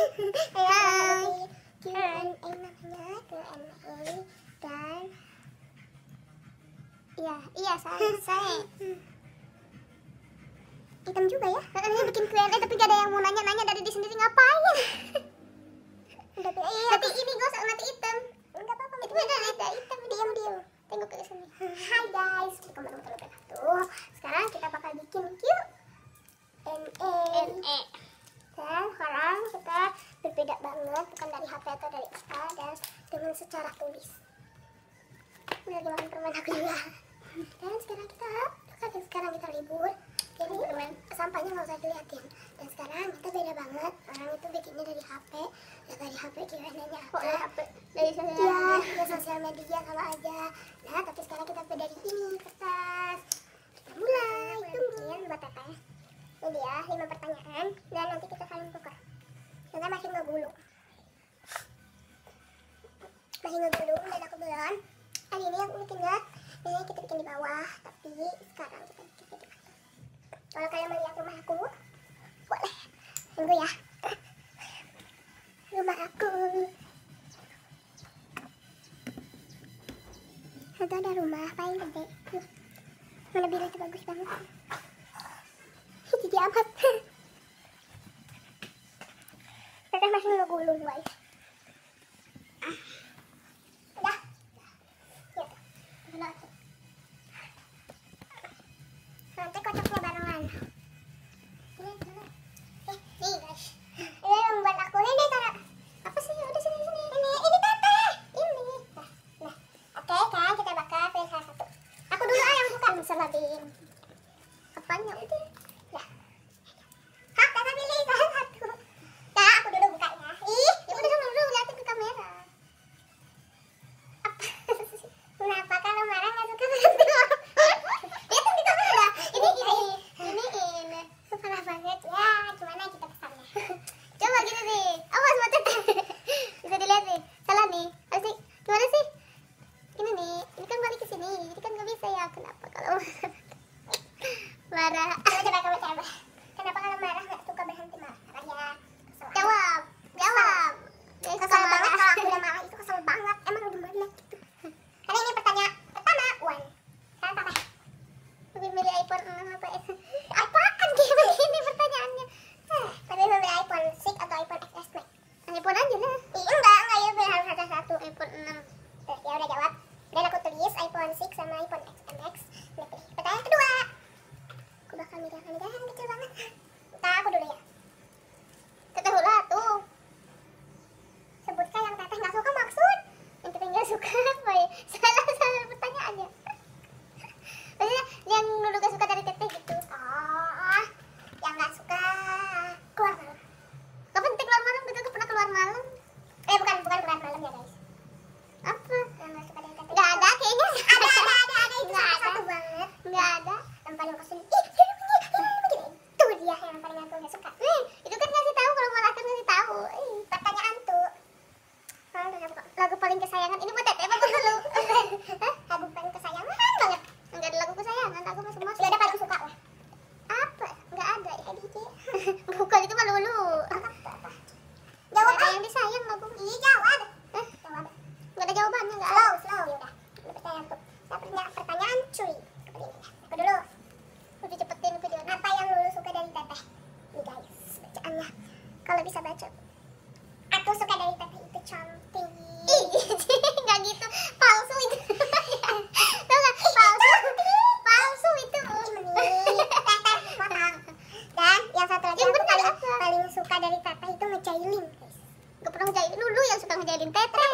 Hai dan Iya, iya saya, saya Hitam juga ya Ini bikin QnA tapi gak ada yang mau nanya-nanya dari di sendiri ngapain Tapi, iya, tapi ini gosok nanti hitam HP atau dari Insta dan dengan secara tulis. Ini lagi makan permen aku juga. Dan sekarang kita kan sekarang kita libur jadi permen sampahnya nggak usah diliatin. Dan sekarang kita beda banget orang itu bikinnya dari HP ya dari HP gimana nya kok dari HP dari sosial iya, media. ya, ya sosial media sama aja. Nah tapi sekarang kita beda di sini kertas. Kita mulai tunggu buat apa ya ini dia lima pertanyaan dan nanti kita saling tukar. Kita masih nggak bulu pengen dulu udah ada kebelan hari ini aku bikin guys ini kita bikin di bawah tapi sekarang kita bikin di atas. kalau kalian melihat rumah aku boleh. Tunggu ya. Rumah aku. Itu ada rumah paling gede. Mana biru itu bagus banget. Jadi amat. Kita masih ngegulung guys. pernah apa ya? Iya jawab. Hah? Jawab. Gak ada jawabannya nggak? Slow, slow. Yaudah. Lu pertanyaan tuh. Pertanyaan, pertanyaan cuy. Aku dulu. Udah cepetin aku dulu. Apa yang lulu suka dari teteh? Nih guys, bacaannya. Kalau bisa baca. Aku suka dari teteh itu cantik. Ih, nggak gitu. Palsu itu. Tahu nggak? Palsu. Palsu itu. teteh. Dan yang satu lagi yang aku paling, paling suka dari teteh itu ngejahilin gak pernah ngejailin dulu yang suka ngejailin teteh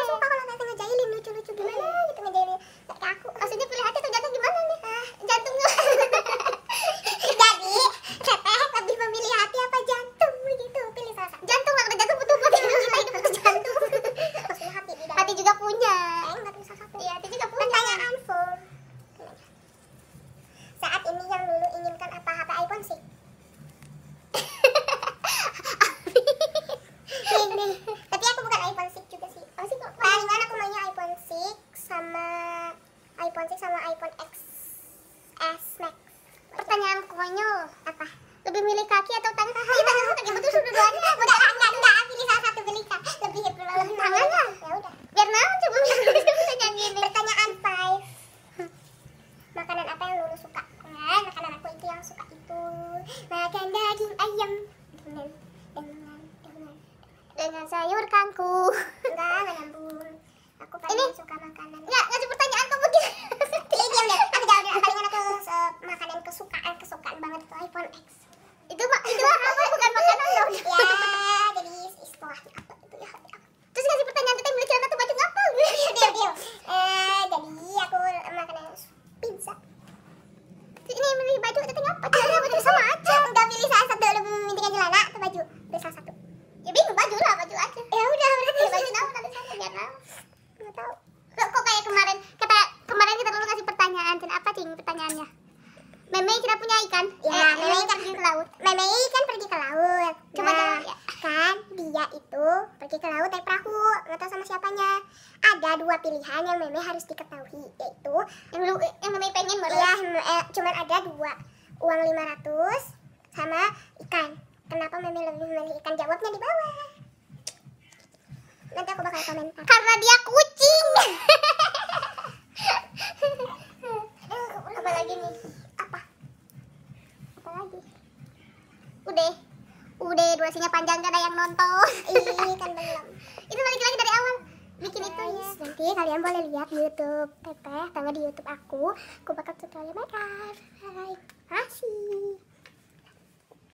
dengan sayur kangkung. Enggak, enggak nyambung. Aku paling ini? suka makanan. Enggak, ngasih pertanyaan kok begini. Ini diam deh. Aku jawab dulu. Palingan aku uh, makanan kesukaan kesukaan banget tuh iPhone X. Itu mak itu apa? Bukan makanan dong. ya, jadi istilahnya apa itu ya? Terus ngasih pertanyaan tentang beli celana atau baju apa? Diam, diam. Eh, jadi aku makanan pizza. Ini milih baju tentang apa? Celana baju sama aja. Enggak pilih salah satu lebih mementingkan celana atau baju. Pilih salah satu. Meme kita punya ikan Ya, eh, Meme ikan. ikan ke laut Meme kan pergi ke laut. Coba nah, ya. kan dia itu pergi ke laut naik perahu, nggak tahu sama siapanya. Ada dua pilihan yang Meme harus diketahui, yaitu yang lu yang Meme pengen baru ya eh, cuman ada dua, uang 500 sama ikan. Kenapa Meme lebih memilih ikan? Jawabnya di bawah. Nanti aku bakal komentar. karena dia kucing apa lagi nih Apa? Apa lagi? udah udah durasinya panjang gak ada yang nonton Ih, kan belum. itu balik lagi dari awal bikin itu ya nanti kalian boleh lihat di YouTube Teteh, tangga di YouTube aku. Aku bakal tutorial makeup. Hai, kasih.